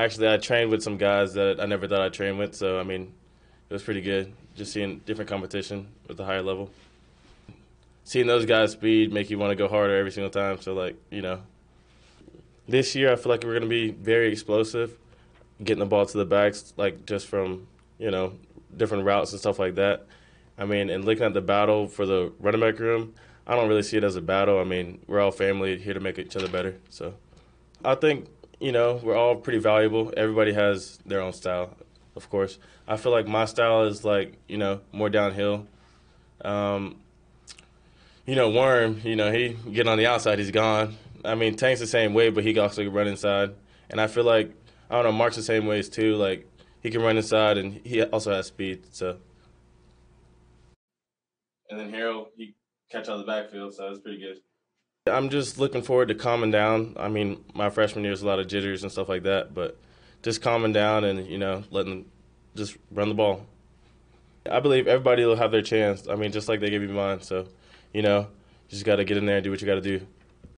Actually, I trained with some guys that I never thought I'd train with, so I mean, it was pretty good. Just seeing different competition at the higher level. Seeing those guys' speed make you want to go harder every single time. So like you know, this year I feel like we're going to be very explosive, getting the ball to the backs, like just from you know different routes and stuff like that. I mean, and looking at the battle for the running back room, I don't really see it as a battle. I mean, we're all family here to make each other better. So I think you know we're all pretty valuable. Everybody has their own style, of course. I feel like my style is like you know more downhill. Um, you know, Worm, you know, he get on the outside, he's gone. I mean, Tank's the same way, but he can also run inside. And I feel like I don't know, Mark's the same ways too. Like he can run inside, and he also has speed. So. And then Harold, he catch out the backfield, so that's pretty good. I'm just looking forward to calming down. I mean, my freshman year was a lot of jitters and stuff like that, but just calming down and you know letting just run the ball. I believe everybody will have their chance. I mean, just like they gave me mine. So, you know, you just got to get in there and do what you got to do.